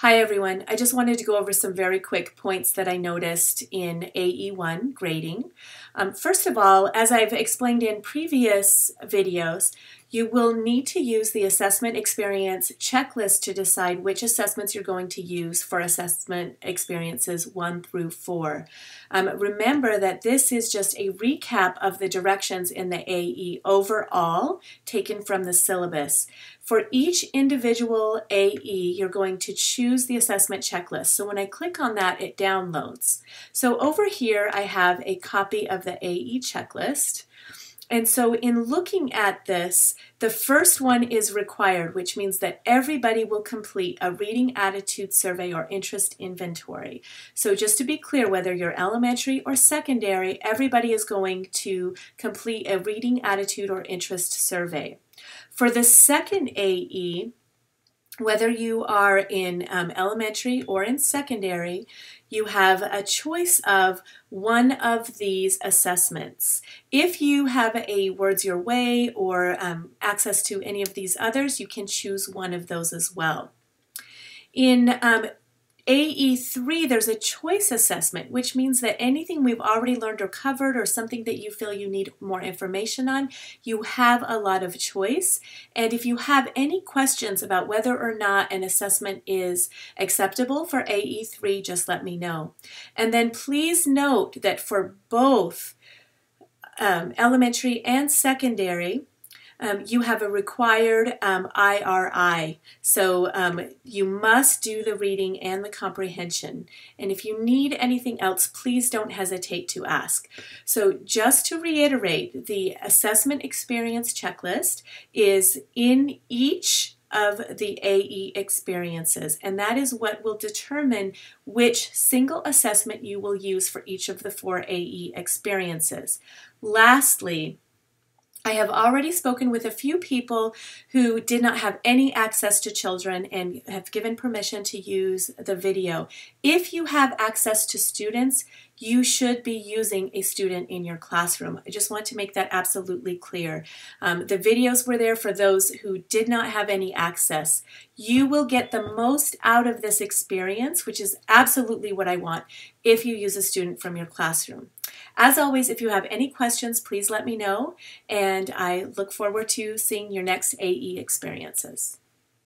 Hi everyone. I just wanted to go over some very quick points that I noticed in AE1 grading. Um, first of all, as I've explained in previous videos, you will need to use the assessment experience checklist to decide which assessments you're going to use for assessment experiences 1 through 4. Um, remember that this is just a recap of the directions in the AE overall taken from the syllabus. For each individual AE, you're going to choose the assessment checklist. So when I click on that, it downloads. So over here, I have a copy of the AE checklist. And so in looking at this, the first one is required, which means that everybody will complete a reading attitude survey or interest inventory. So just to be clear, whether you're elementary or secondary, everybody is going to complete a reading attitude or interest survey. For the second AE, whether you are in um, elementary or in secondary, you have a choice of one of these assessments. If you have a Words Your Way or um, access to any of these others, you can choose one of those as well. In um, AE3, there's a choice assessment, which means that anything we've already learned or covered or something that you feel you need more information on, you have a lot of choice. And if you have any questions about whether or not an assessment is acceptable for AE3, just let me know. And then please note that for both um, elementary and secondary, um, you have a required um, IRI. So um, you must do the reading and the comprehension. And if you need anything else, please don't hesitate to ask. So just to reiterate, the assessment experience checklist is in each of the AE experiences, and that is what will determine which single assessment you will use for each of the four AE experiences. Lastly, I have already spoken with a few people who did not have any access to children and have given permission to use the video. If you have access to students, you should be using a student in your classroom. I just want to make that absolutely clear. Um, the videos were there for those who did not have any access. You will get the most out of this experience, which is absolutely what I want, if you use a student from your classroom. As always, if you have any questions, please let me know, and I look forward to seeing your next AE experiences.